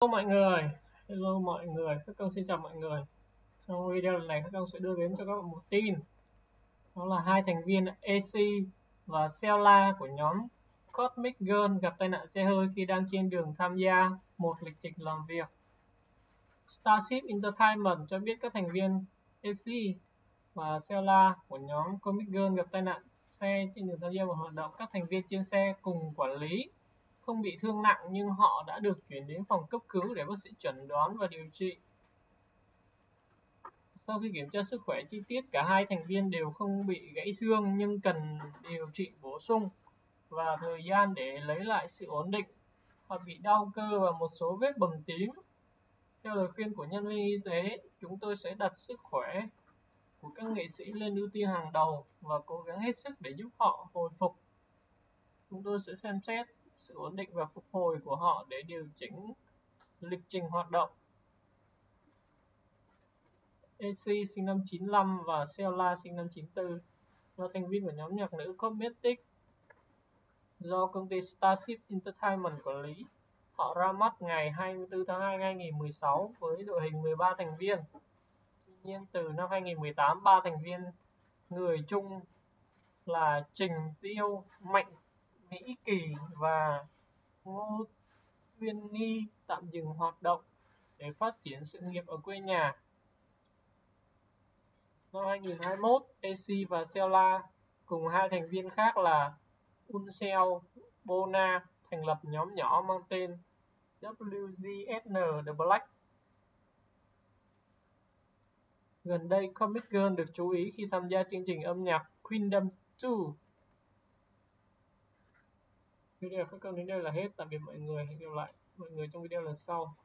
Hello mọi người, hello mọi người, các công xin chào mọi người. Trong video này các công sẽ đưa đến cho các bạn một tin. Đó là hai thành viên AC và Sella của nhóm Cosmic Girl gặp tai nạn xe hơi khi đang trên đường tham gia một lịch trình làm việc. Starship Entertainment cho biết các thành viên AC và Sella của nhóm Cosmic Girl gặp tai nạn xe trên đường tham gia một hoạt động. Các thành viên trên xe cùng quản lý không bị thương nặng nhưng họ đã được chuyển đến phòng cấp cứu để bác sĩ chẩn đoán và điều trị. Sau khi kiểm tra sức khỏe chi tiết, cả hai thành viên đều không bị gãy xương nhưng cần điều trị bổ sung và thời gian để lấy lại sự ổn định. Họ bị đau cơ và một số vết bầm tím. Theo lời khuyên của nhân viên y tế, chúng tôi sẽ đặt sức khỏe của các nghệ sĩ lên ưu tiên hàng đầu và cố gắng hết sức để giúp họ hồi phục. Chúng tôi sẽ xem xét sự ổn định và phục hồi của họ để điều chỉnh lịch trình hoạt động. AC sinh năm 95 và Seola sinh năm 94 là thành viên của nhóm nhạc nữ Cosmetic do công ty Starship Entertainment quản lý. Họ ra mắt ngày 24 tháng 2 năm 2016 với đội hình 13 thành viên. Tuy nhiên từ năm 2018, ba thành viên người chung là Trình Tiêu, Mạnh Mỹ Kỳ và Ngô Tuyên Nghi tạm dừng hoạt động để phát triển sự nghiệp ở quê nhà. Năm 2021, AC và Sella cùng hai thành viên khác là Unsel Bona thành lập nhóm nhỏ mang tên WGSN The Black. Gần đây, Comic Girl được chú ý khi tham gia chương trình âm nhạc Kingdom 2 video các công đến đây là hết. Tạm biệt mọi người. Hẹn gặp lại mọi người trong video lần sau.